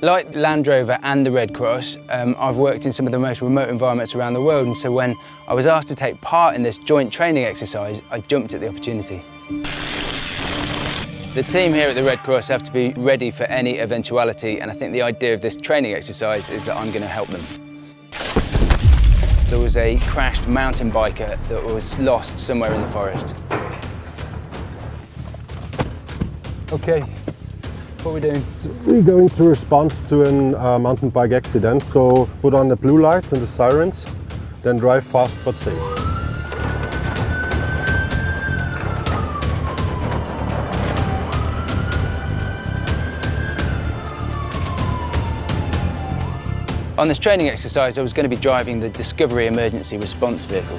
Like Land Rover and the Red Cross, um, I've worked in some of the most remote environments around the world, and so when I was asked to take part in this joint training exercise, I jumped at the opportunity. The team here at the Red Cross have to be ready for any eventuality, and I think the idea of this training exercise is that I'm going to help them. There was a crashed mountain biker that was lost somewhere in the forest. Okay, what are we doing? We're going to respond to a uh, mountain bike accident, so put on the blue light and the sirens, then drive fast but safe. On this training exercise, I was going to be driving the Discovery Emergency Response Vehicle.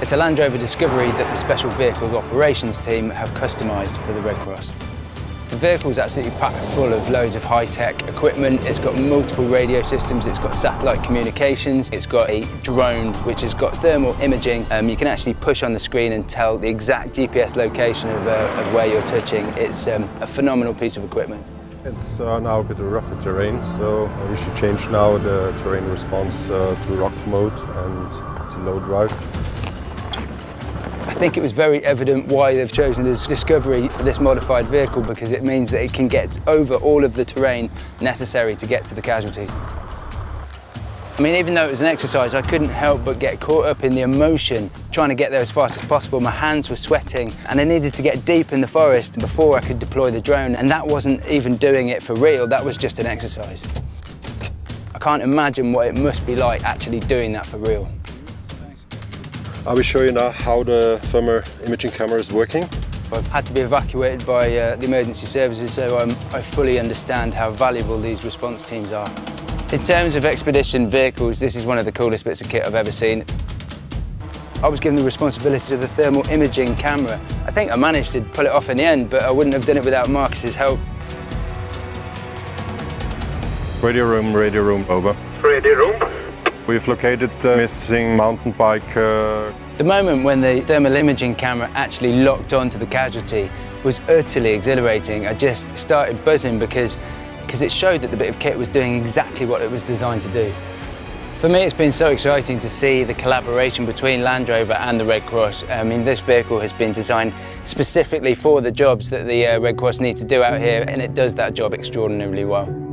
It's a Land Rover Discovery that the Special Vehicles Operations team have customised for the Red Cross. The vehicle is absolutely packed full of loads of high-tech equipment. It's got multiple radio systems, it's got satellite communications, it's got a drone which has got thermal imaging. Um, you can actually push on the screen and tell the exact GPS location of, uh, of where you're touching. It's um, a phenomenal piece of equipment. It's uh, now a bit of rougher terrain, so we should change now the terrain response uh, to rock mode and to low drive. I think it was very evident why they've chosen this Discovery for this modified vehicle because it means that it can get over all of the terrain necessary to get to the casualty. I mean, even though it was an exercise, I couldn't help but get caught up in the emotion, trying to get there as fast as possible. My hands were sweating and I needed to get deep in the forest before I could deploy the drone. And that wasn't even doing it for real, that was just an exercise. I can't imagine what it must be like actually doing that for real. I will show you now how the thermal imaging camera is working. I've had to be evacuated by uh, the emergency services, so um, I fully understand how valuable these response teams are. In terms of expedition vehicles, this is one of the coolest bits of kit I've ever seen. I was given the responsibility of the thermal imaging camera. I think I managed to pull it off in the end, but I wouldn't have done it without Marcus's help. Radio room, radio room, over. Radio room. We've located the missing mountain bike. Uh... The moment when the thermal imaging camera actually locked onto the casualty was utterly exhilarating. I just started buzzing because because it showed that the bit of kit was doing exactly what it was designed to do. For me, it's been so exciting to see the collaboration between Land Rover and the Red Cross. I mean, this vehicle has been designed specifically for the jobs that the uh, Red Cross need to do out here, and it does that job extraordinarily well.